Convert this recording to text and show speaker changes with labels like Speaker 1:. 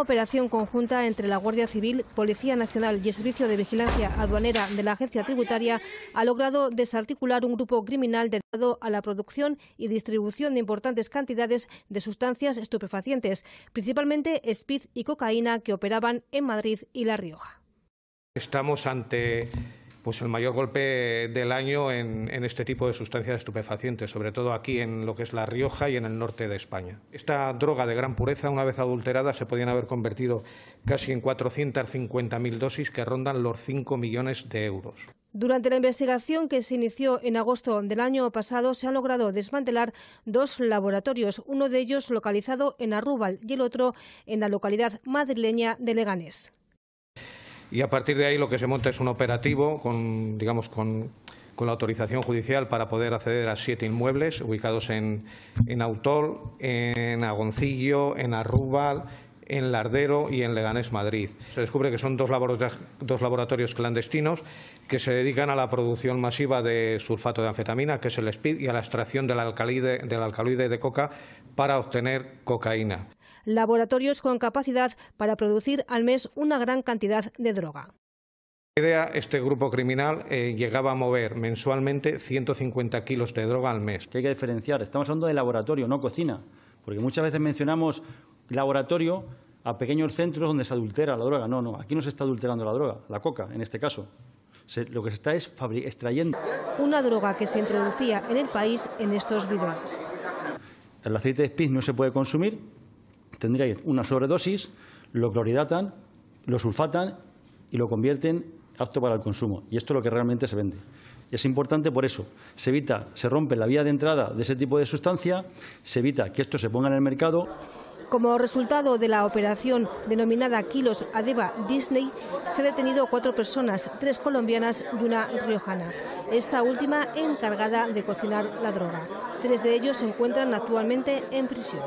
Speaker 1: Operación conjunta entre la Guardia Civil, Policía Nacional y el Servicio de Vigilancia Aduanera de la Agencia Tributaria ha logrado desarticular un grupo criminal dedicado a la producción y distribución de importantes cantidades de sustancias estupefacientes, principalmente speed y cocaína, que operaban en Madrid y La Rioja.
Speaker 2: Estamos ante pues el mayor golpe del año en, este tipo de sustancias estupefacientes, sobre todo aquí en lo que es La Rioja y en el norte de España. Esta droga de gran pureza, una vez adulterada, se podían haber convertido casi en 450.000 dosis que rondan los 5 millones de euros.
Speaker 1: Durante la investigación que se inició en agosto del año pasado, se han logrado desmantelar dos laboratorios, uno de ellos localizado en Arrúbal y el otro en la localidad madrileña de Leganés
Speaker 2: y a partir de ahí lo que se monta es un operativo con, digamos, con, la autorización judicial para poder acceder a siete inmuebles ubicados en, en Autol, en Agoncillo, en Arrúbal, en Lardero y en Leganés, Madrid. Se descubre que son dos laboratorios, dos laboratorios clandestinos que se dedican a la producción masiva de sulfato de anfetamina, que es el SPID, y a la extracción del alcaloide, del alcaloide de coca para obtener cocaína
Speaker 1: laboratorios con capacidad para producir al mes una gran cantidad de droga.
Speaker 2: Este grupo criminal eh, llegaba a mover mensualmente 150 kilos de droga al mes.
Speaker 3: Que hay que diferenciar. Estamos hablando de laboratorio, no cocina. Porque muchas veces mencionamos laboratorio a pequeños centros donde se adultera la droga. No, no, aquí no se está adulterando la droga, la coca en este caso. lo que se está es extrayendo.
Speaker 1: Una droga que se introducía en el país en estos bidones.
Speaker 3: El aceite de speed no se puede consumir tendríais una sobredosis, lo clorhidratan, lo sulfatan y lo convierten apto para el consumo. Y esto es lo que realmente se vende. Y es importante por eso. Se evita, se rompe la vía de entrada de ese tipo de sustancia, se evita que esto se ponga en el mercado.
Speaker 1: Como resultado de la operación denominada Kilos Adeba Disney, se han detenido cuatro personas, tres colombianas y una riojana. Esta última encargada de cocinar la droga. Tres de ellos se encuentran actualmente en prisión.